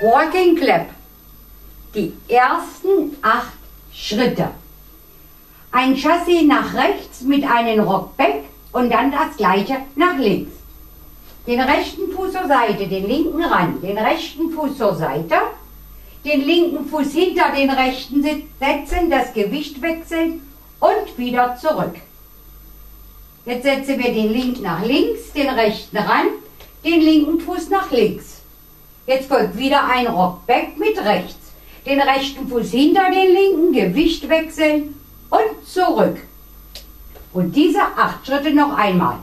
Walking Clap. Die ersten acht Schritte. Ein Chassis nach rechts mit einem Rockback und dann das gleiche nach links. Den rechten Fuß zur Seite, den linken ran, den rechten Fuß zur Seite, den linken Fuß hinter den rechten setzen, das Gewicht wechseln und wieder zurück. Jetzt setzen wir den linken nach links, den rechten ran, den linken Fuß nach links. Jetzt folgt wieder ein Rockback mit rechts. Den rechten Fuß hinter den linken, Gewicht wechseln und zurück. Und diese acht Schritte noch einmal.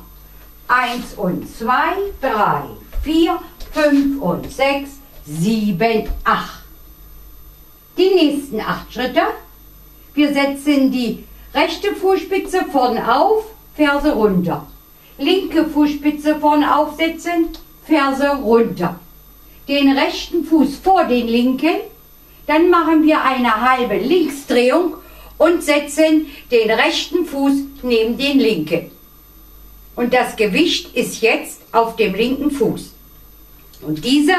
Eins und zwei, drei, vier, fünf und sechs, sieben, acht. Die nächsten acht Schritte. Wir setzen die rechte Fußspitze vorn auf, Ferse runter. Linke Fußspitze vorn aufsetzen, Ferse runter. Den rechten Fuß vor den linken, dann machen wir eine halbe Linksdrehung und setzen den rechten Fuß neben den linken. Und das Gewicht ist jetzt auf dem linken Fuß. Und diese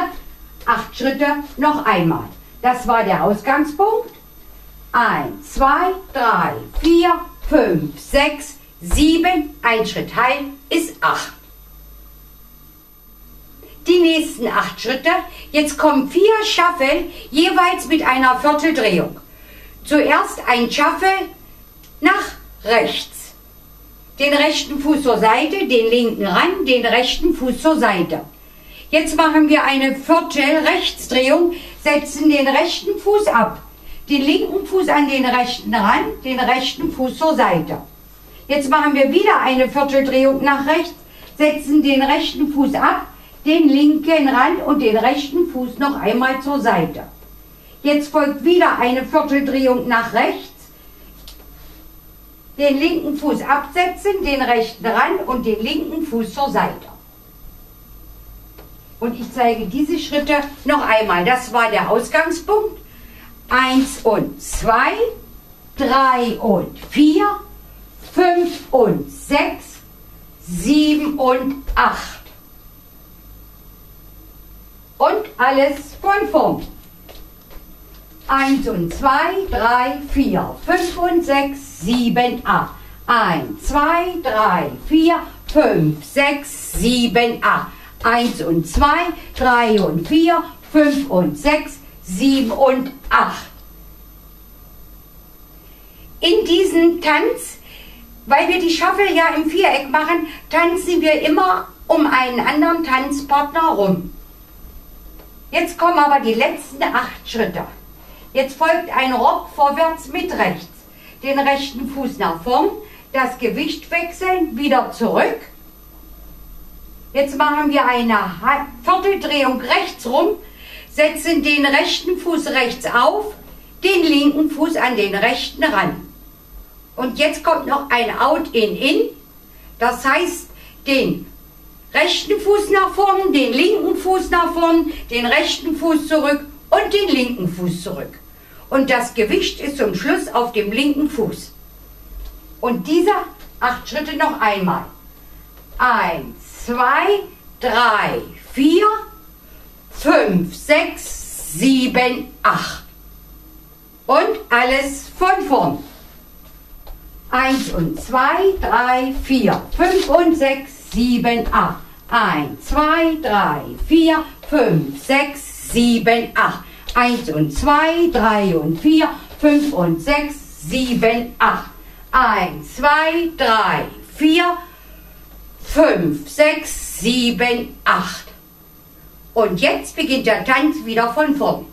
acht Schritte noch einmal. Das war der Ausgangspunkt. Eins, zwei, drei, vier, fünf, sechs, sieben. Ein Schritt heil ist acht. Die nächsten acht Schritte. Jetzt kommen vier Shuffle, jeweils mit einer Vierteldrehung. Zuerst ein Shuffle nach rechts. Den rechten Fuß zur Seite, den linken ran, den rechten Fuß zur Seite. Jetzt machen wir eine Viertel-Rechtsdrehung, setzen den rechten Fuß ab, den linken Fuß an den rechten ran, den rechten Fuß zur Seite. Jetzt machen wir wieder eine Vierteldrehung nach rechts, setzen den rechten Fuß ab, den linken ran und den rechten Fuß noch einmal zur Seite. Jetzt folgt wieder eine Vierteldrehung nach rechts. Den linken Fuß absetzen, den rechten ran und den linken Fuß zur Seite. Und ich zeige diese Schritte noch einmal. Das war der Ausgangspunkt. Eins und zwei, drei und vier, fünf und sechs, sieben und acht. Und alles von vorn. 1 und 2, 3, 4, 5 und 6, 7, 8. 1, 2, 3, 4, 5, 6, 7, 8. 1 und 2, 3 und 4, 5 und 6, 7 und 8. In diesem Tanz, weil wir die Shuffle ja im Viereck machen, tanzen wir immer um einen anderen Tanzpartner rum. Jetzt kommen aber die letzten acht Schritte. Jetzt folgt ein Rock vorwärts mit rechts. Den rechten Fuß nach vorn, das Gewicht wechseln, wieder zurück. Jetzt machen wir eine Vierteldrehung rechts rum, setzen den rechten Fuß rechts auf, den linken Fuß an den rechten ran. Und jetzt kommt noch ein Out-In-In, das heißt den rechten Fuß nach vorn, den linken Fuß nach vorn, den rechten Fuß zurück und den linken Fuß zurück und das Gewicht ist zum Schluss auf dem linken Fuß. Und diese acht Schritte noch einmal. Eins, zwei, drei, vier, fünf, sechs, sieben, acht. Und alles von vorn. Eins und zwei, drei, vier, fünf und sechs, sieben, acht. Eins, zwei, drei, vier, fünf, sechs, sieben, acht. 1 und 2, 3 und 4, 5 und 6, 7, 8. 1, 2, 3, 4, 5, 6, 7, 8. Und jetzt beginnt der Tanz wieder von vorn.